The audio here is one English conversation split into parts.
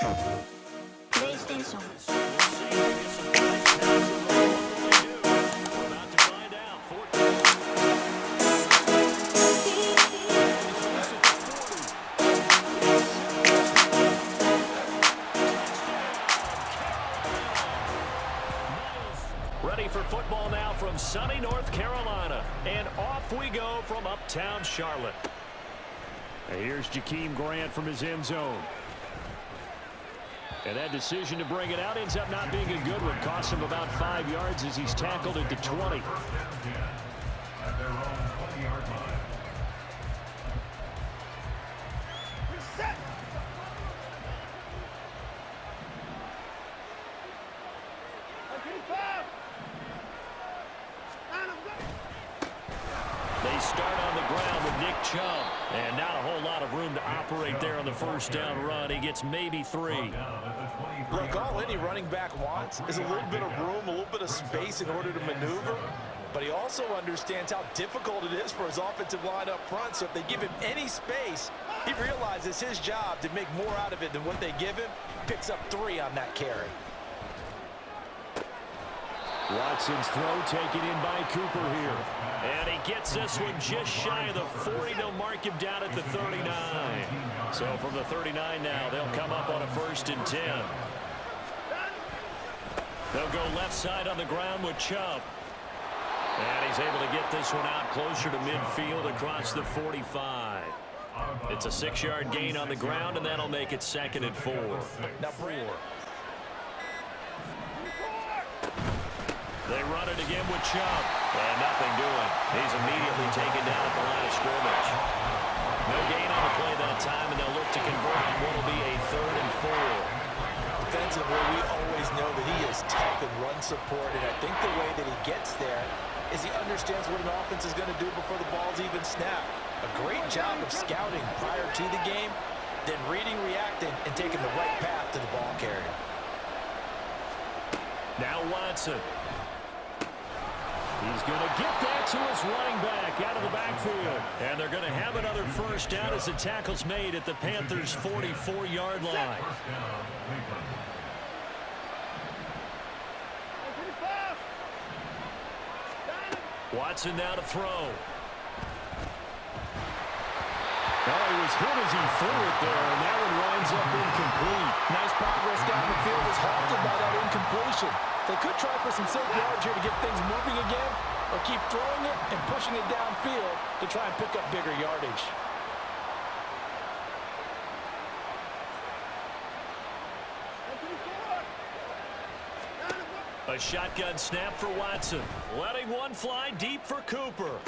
Ready for football now from sunny North Carolina. And off we go from uptown Charlotte. Here's Jakeem Grant from his end zone. And that decision to bring it out ends up not being a good one. Costs him about five yards as he's tackled at the 20. They start on the ground with Nick Chubb. And not a whole lot of room to operate there on the first down run. He gets maybe three. Look, all any running back wants is a little bit of room, a little bit of space in order to maneuver. But he also understands how difficult it is for his offensive line up front. So if they give him any space, he realizes his job to make more out of it than what they give him. Picks up three on that carry. Watson's throw taken in by Cooper here. And he gets this one just shy of the 40. They'll mark him down at the 39. So from the 39 now, they'll come up on a first and 10. They'll go left side on the ground with Chubb. And he's able to get this one out closer to midfield across the 45. It's a six-yard gain on the ground, and that'll make it second and four. Now, four. They run it again with Chubb. And nothing doing. He's immediately taken down at the line of scrimmage. No gain on the play that time, and they'll look to convert on what will be a third and four. Defensively, we always know that he is tough in run support, and I think the way that he gets there is he understands what an offense is going to do before the ball's even snapped. A great job of scouting prior to the game, then reading, reacting, and taking the right path to the ball carrier. Now Watson. He's going to get that to his running back out of the backfield. And they're going to have another first down as the tackle's made at the Panthers' 44-yard line. Watson now to throw. Oh, he was hit as he threw it there, and that one winds up incomplete. Nice progress down the field is halted by that incompletion. They could try for some safe yards here to get things moving again, or keep throwing it and pushing it downfield to try and pick up bigger yardage. A shotgun snap for Watson. Letting one fly deep for Cooper.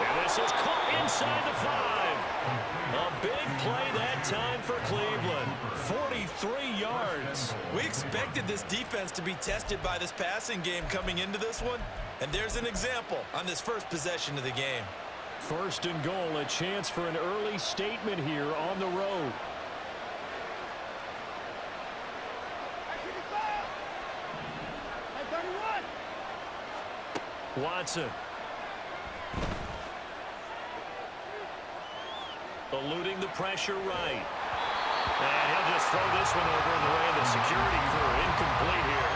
And this is caught inside the five. A big play that time for Cleveland. 43 yards. We expected this defense to be tested by this passing game coming into this one. And there's an example on this first possession of the game. First and goal, a chance for an early statement here on the road. Watson. Eluding the pressure right. And he'll just throw this one over in the way of the security crew. Incomplete here.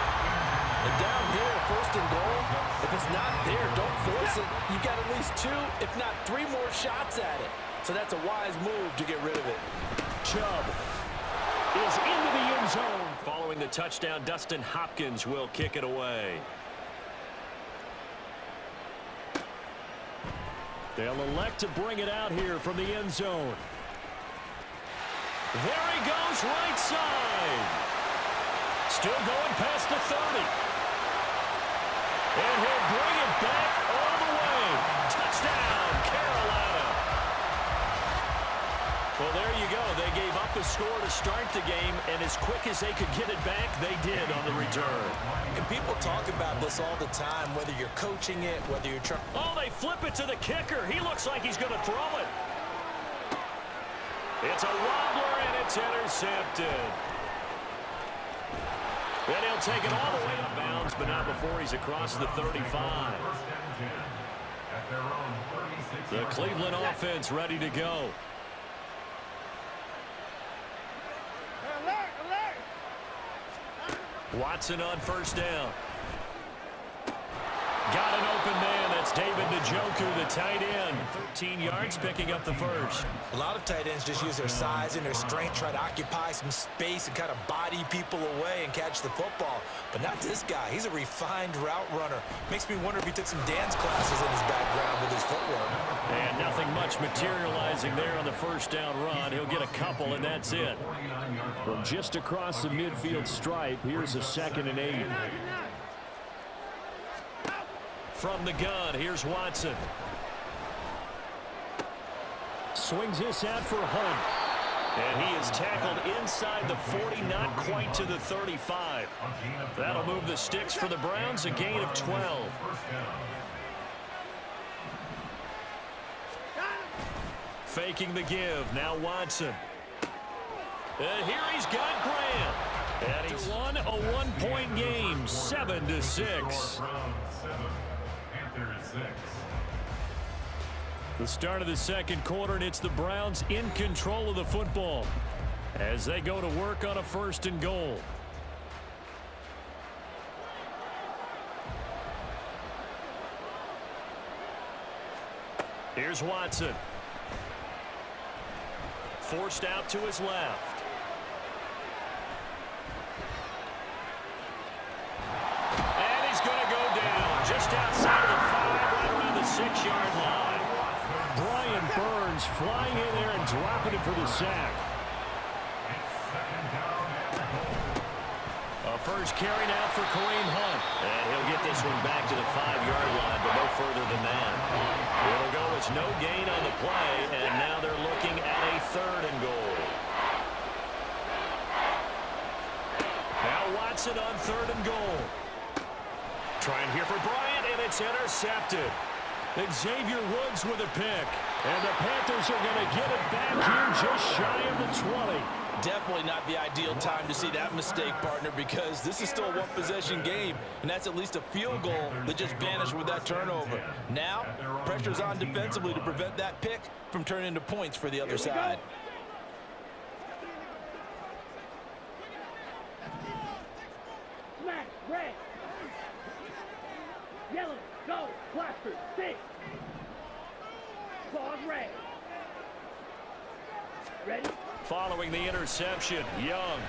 And down here, first and goal, if it's not there, don't force it. You've got at least two, if not three more shots at it. So that's a wise move to get rid of it. Chubb is into the end zone. Following the touchdown, Dustin Hopkins will kick it away. They'll elect to bring it out here from the end zone. There he goes right side. Still going past the 30. And he'll bring it back all the way. Touchdown, Well, there you go. They gave up a score to start the game, and as quick as they could get it back, they did on the return. And people talk about this all the time, whether you're coaching it, whether you're trying. Oh, they flip it to the kicker. He looks like he's going to throw it. It's a wobbler, and it's intercepted. And he'll take it all the way out of bounds, but not before he's across the 35. The Cleveland offense ready to go. Watson on first down. Got an open man. That's David Njoku, the tight end. 13 yards, picking up the first. A lot of tight ends just use their size and their strength, try to occupy some space and kind of body people away and catch the football. But not this guy. He's a refined route runner. Makes me wonder if he took some dance classes in his background with his footwork. And nothing much materializing there on the first down run. He'll get a couple, and that's it. From just across the midfield stripe, here's a second and eight. From the gun, here's Watson. Swings this out for Hunt. And he is tackled inside the 40, not quite to the 35. That'll move the sticks for the Browns, a gain of 12. Faking the give, now Watson. And here he's got Graham. And he's won a one-point game, 7 to six. The start of the second quarter, and it's the Browns in control of the football as they go to work on a first and goal. Here's Watson. Forced out to his left. Burns flying in there and dropping it for the sack. A first carry now for Kareem Hunt. And he'll get this one back to the five-yard line, but no further than that. It'll go as no gain on the play, and now they're looking at a third and goal. Now Watson on third and goal. Trying here for Bryant, and it's intercepted. Xavier Woods with a pick. And the Panthers are going to get it back here just shy of the 20. Definitely not the ideal time to see that mistake, partner, because this is still a one-possession game, and that's at least a field goal that just vanished with that turnover. Now, pressure's on defensively to prevent that pick from turning into points for the other side. Black, red. Yellow, go, plaster, stick. Claws red. Ready? Following the interception, Young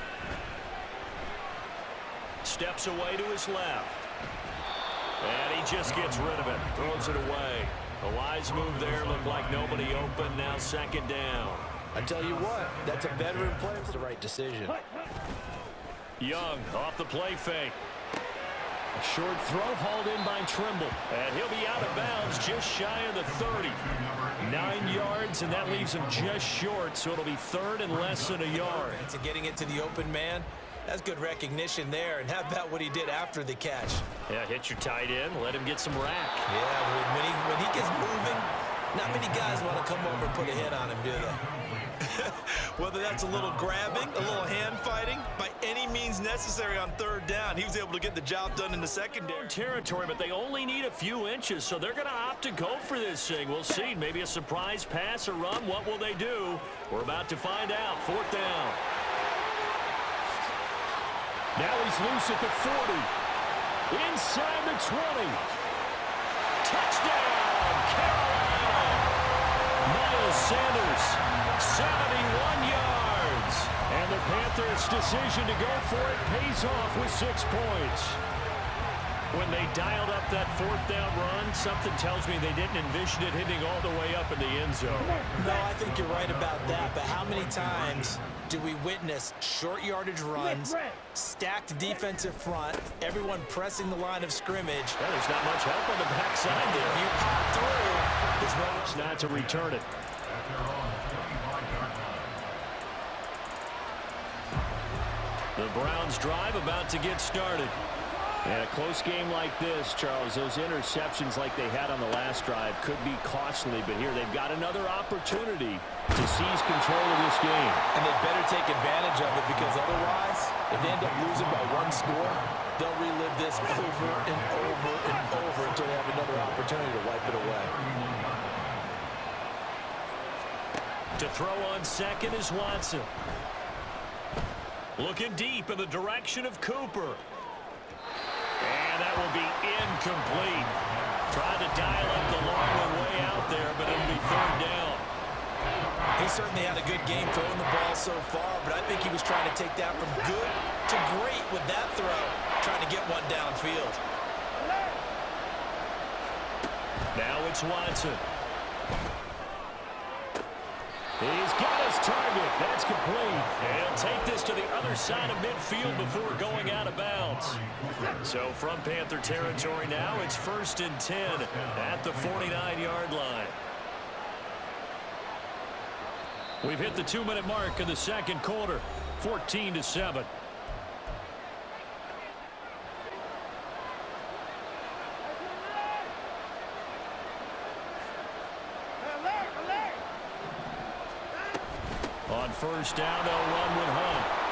steps away to his left. And he just gets rid of it, throws it away. A wise move there, looked like nobody open, now second down. I tell you what, that's a veteran play. It's the right decision. Young off the play fake. Short throw hauled in by Tremble. And he'll be out of bounds just shy of the 30. Nine yards, and that leaves him just short, so it'll be third and less than a yard. To getting it to the open man, that's good recognition there. And how about what he did after the catch? Yeah, hit your tight end, let him get some rack. Yeah, when he, when he gets moving, not many guys want to come over and put a hit on him, do they? Whether that's a little grabbing, a little hand fighting, by any means necessary on third down, he was able to get the job done in the secondary. Territory, but they only need a few inches, so they're going to opt to go for this thing. We'll see. Maybe a surprise pass or run. What will they do? We're about to find out. Fourth down. Now he's loose at the 40. Inside the 20. Touchdown, Sanders, 71 yards. And the Panthers' decision to go for it pays off with six points. When they dialed up that fourth down run, something tells me they didn't envision it hitting all the way up in the end zone. No, I think you're right about that, but how many times do we witness short yardage runs, stacked defensive front, everyone pressing the line of scrimmage? Well, there's not much help on the backside there. If you pop through, There's no not to return it. The Browns drive about to get started. And a close game like this, Charles, those interceptions like they had on the last drive could be costly, but here they've got another opportunity to seize control of this game. And they better take advantage of it because otherwise, if they end up losing by one score, they'll relive this over and over and over until they have another opportunity to wipe it away. To throw on second is Watson. Looking deep in the direction of Cooper. And that will be incomplete. Trying to dial up the long one way out there, but it'll be third down. He certainly had a good game throwing the ball so far, but I think he was trying to take that from good to great with that throw, trying to get one downfield. Now it's Watson. He's got his target. That's complete. And he'll take this to the other side of midfield before going out of bounds. So from Panther territory now, it's first and 10 at the 49-yard line. We've hit the two-minute mark in the second quarter, 14 to 7. On first down, they'll run with Hunt.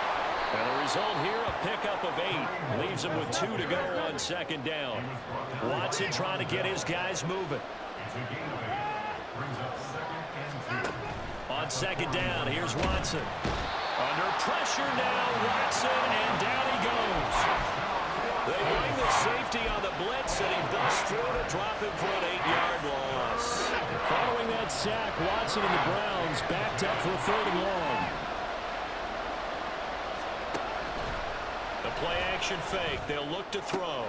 And the result here, a pickup of eight. Leaves them with two to go on second down. Watson trying to get his guys moving. On second down, here's Watson. Under pressure now, Watson, and down he goes. They bring the safety on the blitz, and he busts through to drop him for an eight-yard loss. Following that sack, Watson and the Browns backed up for a third and long. The play action fake. They'll look to throw.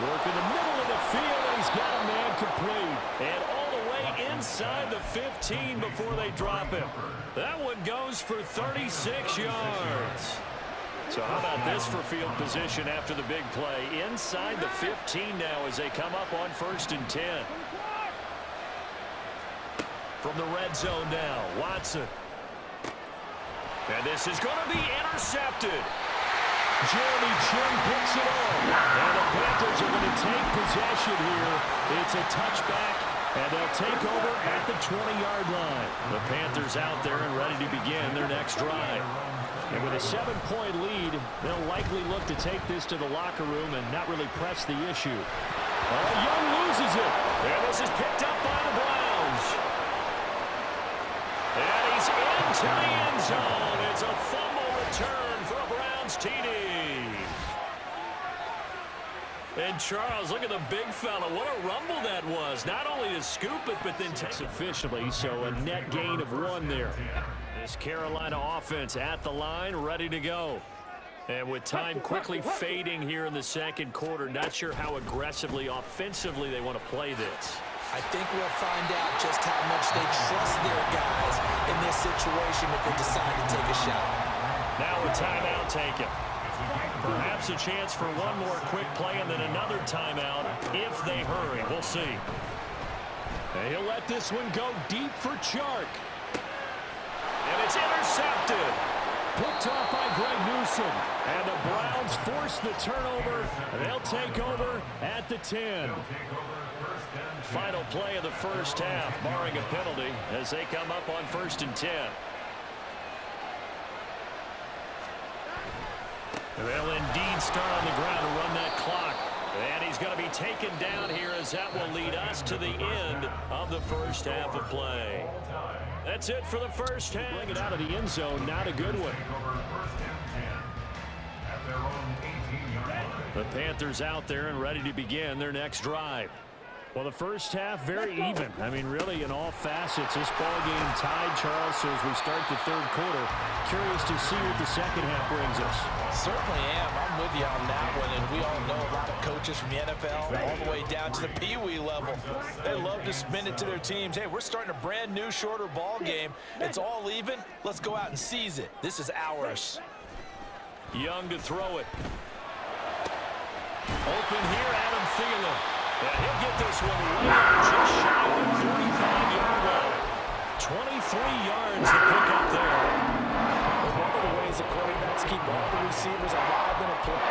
Work in the middle of the field, and he's got a man complete. And all the way inside the 15 before they drop him. That one goes for 36 yards. So how about this for field position after the big play? Inside the 15 now as they come up on first and 10. From the red zone now, Watson. And this is going to be intercepted. Jeremy Chinn picks it up. And the Panthers are going to take possession here. It's a touchback, and they'll take over at the 20-yard line. The Panthers out there and ready to begin their next drive. And with a seven-point lead, they'll likely look to take this to the locker room and not really press the issue. Oh, Young loses it. And this is picked up by the Browns. And he's into the end zone. It's a fumble return for a Browns TD. And Charles, look at the big fella. What a rumble that was. Not only to scoop it, but then take it officially, so a net gain of one there. This Carolina offense at the line, ready to go. And with time quickly fading here in the second quarter, not sure how aggressively, offensively they want to play this. I think we'll find out just how much they trust their guys in this situation if they decide to take a shot. Now a timeout taken. Perhaps a chance for one more quick play and then another timeout if they hurry. We'll see. And he'll let this one go deep for Chark. And it's intercepted. Picked off by Greg Newsome. And the Browns force the turnover. They'll take over at the 10. Final play of the first half, barring a penalty, as they come up on first and 10. They'll indeed start on the ground to run that clock. And he's going to be taken down here as that will lead us to the end of the first half of play. That's it for the first half. Bring it out of the end zone, not a good one. The Panthers out there and ready to begin their next drive. Well, the first half, very even. I mean, really, in all facets, this ball game tied, Charles. So as we start the third quarter, curious to see what the second half brings us. Certainly am. I'm with you on that one. And we all know a lot of coaches from the NFL all the way down to the Pee Wee level. They love to spin it to their teams. Hey, we're starting a brand new, shorter ball game. It's all even. Let's go out and seize it. This is ours. Young to throw it. Open here, Adam Thielen. He'll get this one right just shy of the 45-yard line. 23 yards to pick up there. One of the ways the quarterbacks keep all the receivers alive in a play,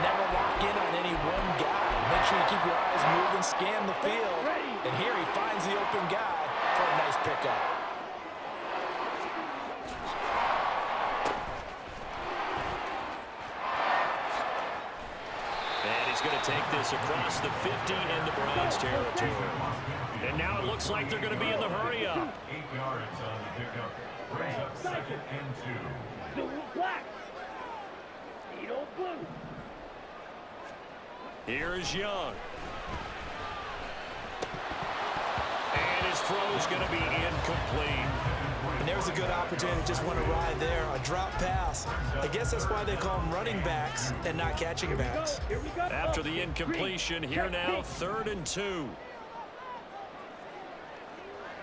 never lock in on any one guy. Make sure you keep your eyes moving, scan the field. And here he finds the open guy for a nice pickup. Take this across the 50 in the Browns territory. And now it looks like they're going to be in the hurry up. Eight yards on the pickup. Brings up second and two. Black. Blue. Here's Young. And his throw's going to be incomplete. And there's a good opportunity. Just want to ride there. A drop pass. I guess that's why they call them running backs and not catching backs. After the incompletion, here now, third and two.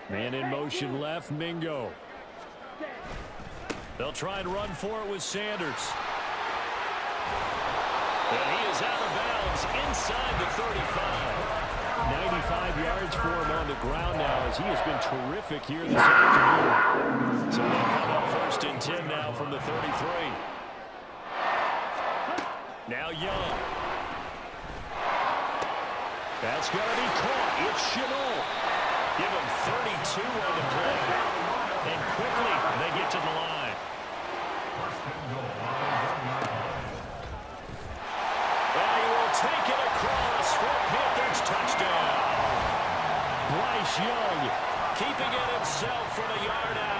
Man in motion left, Mingo. They'll try and run for it with Sanders. And he is out of bounds inside the 35. 95 yards for him on the ground now as he has been terrific here this afternoon. So they'll come up first and 10 now from the 33. Now Young. That's going to be caught. It's Shenault. Give him 32 on the play. And quickly they get to the line. Keeping it himself from a yard out.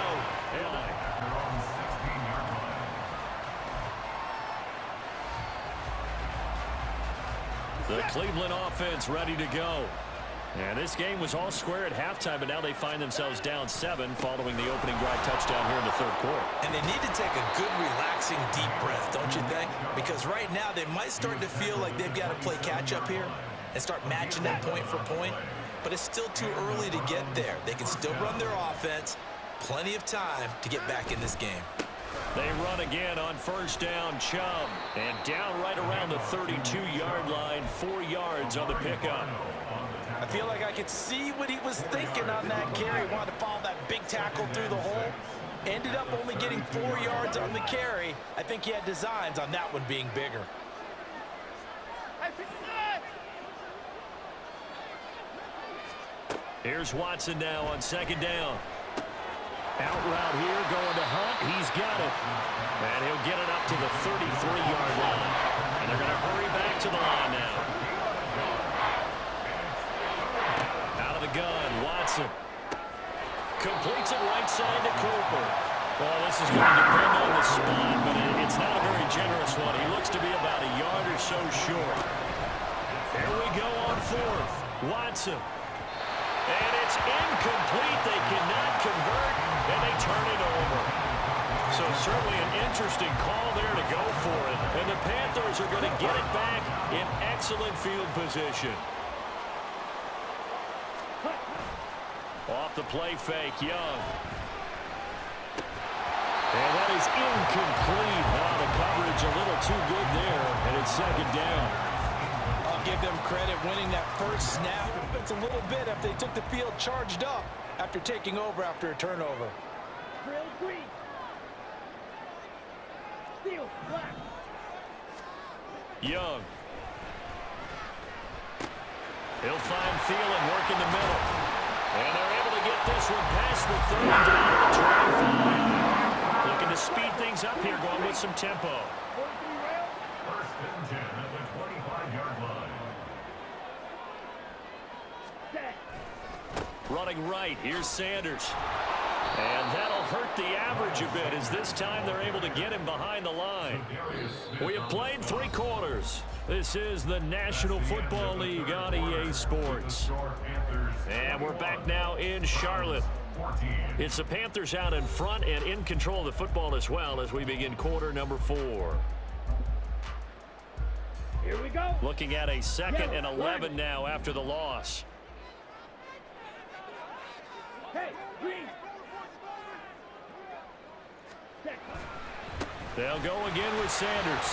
The Cleveland offense ready to go. And this game was all square at halftime, but now they find themselves down seven following the opening drive touchdown here in the third quarter. And they need to take a good, relaxing, deep breath, don't you think? Because right now they might start to feel like they've got to play catch-up here and start matching that point for point. But it's still too early to get there. They can still run their offense. Plenty of time to get back in this game. They run again on first down, Chubb. And down right around the 32-yard line, four yards on the pickup. I feel like I could see what he was thinking on that carry. Wanted to follow that big tackle through the hole. Ended up only getting four yards on the carry. I think he had designs on that one being bigger. Here's Watson now on second down. Out route here, going to Hunt. He's got it. And he'll get it up to the 33-yard line. And they're going to hurry back to the line now. Out of the gun, Watson. Completes it right side to Cooper. Well, this is going to depend on the spot, but it's not a very generous one. He looks to be about a yard or so short. There we go on fourth. Watson. And it's incomplete. They cannot convert, and they turn it over. So certainly an interesting call there to go for it. And the Panthers are going to get it back in excellent field position. Off the play fake, Young. And that is incomplete. Now the coverage a little too good there, and it's second down. I'll give them credit winning that first snap. It's a little bit if they took the field charged up after taking over after a turnover. Drill green. Steel black. Young. He'll find Thielen work in the middle. And they're able to get this one past the third down to the 25. Looking to speed things up here, going with some tempo. 43 rail. First and 10 at the 25-yard line. Set. Running right, here's Sanders. And that'll hurt the average a bit as this time they're able to get him behind the line. We have played three quarters. This is the National Football League on EA Sports. And we're back now in Charlotte. It's the Panthers out in front and in control of the football as well as we begin quarter number four. Here we go. Looking at a second and 11 now after the loss. They'll go again with Sanders.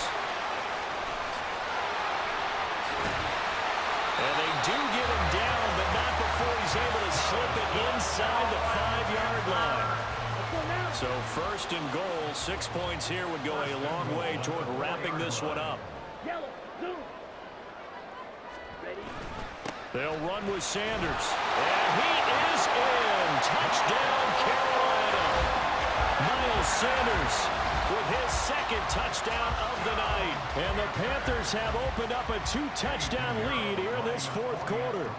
And they do get him down, but not before he's able to slip it inside the five-yard line. So first and goal, six points here would go a long way toward wrapping this one up. They'll run with Sanders. And he is in. Touchdown, Carolina. Miles Sanders with his second touchdown of the night. And the Panthers have opened up a two-touchdown lead here in this fourth quarter.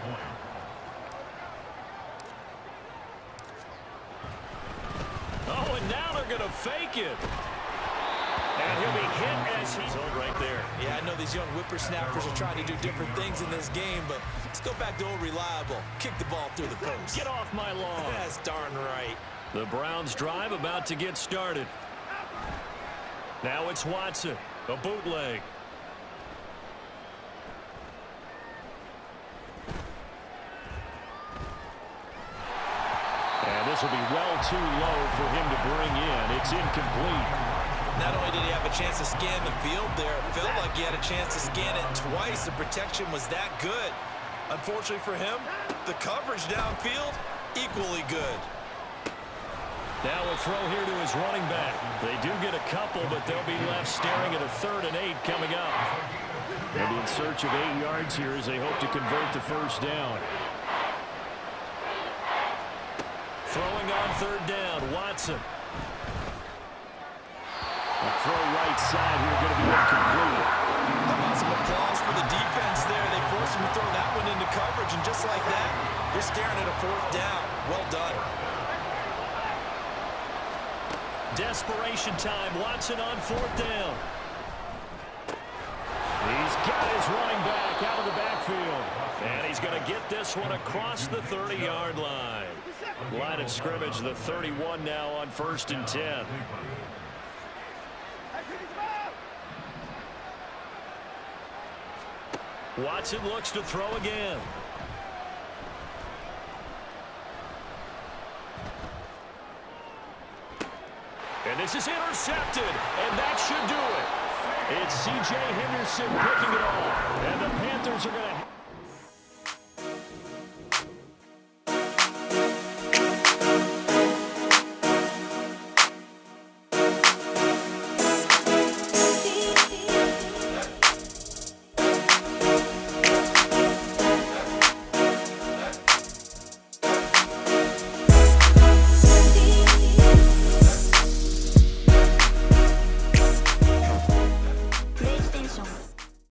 Oh, and now they're going to fake it. And he'll be hit and Nice zone right there. Yeah, I know these young whippersnappers are trying to do different things in this game, but let's go back to old reliable. Kick the ball through the post. Get off my lawn. That's darn right. The Browns drive about to get started. Now it's Watson. A bootleg. And this will be well too low for him to bring in. It's incomplete. Not only did he have a chance to scan the field there, it felt like he had a chance to scan it twice. The protection was that good. Unfortunately for him, the coverage downfield, equally good. Now a throw here to his running back. They do get a couple, but they'll be left staring at a third and eight coming up. Be in search of eight yards here as they hope to convert the first down. Throwing on third down, Watson. A throw right side here going to be incomplete. How about some applause for the defense there? To throw that one into coverage, and just like that, they're staring at a fourth down. Well done. Desperation time. Watson on fourth down. He's got his running back out of the backfield. And he's going to get this one across the 30-yard line. Line of scrimmage, the 31 now on first and 10. Watson looks to throw again. And this is intercepted, and that should do it. It's C.J. Henderson picking it off. And the Panthers are going to...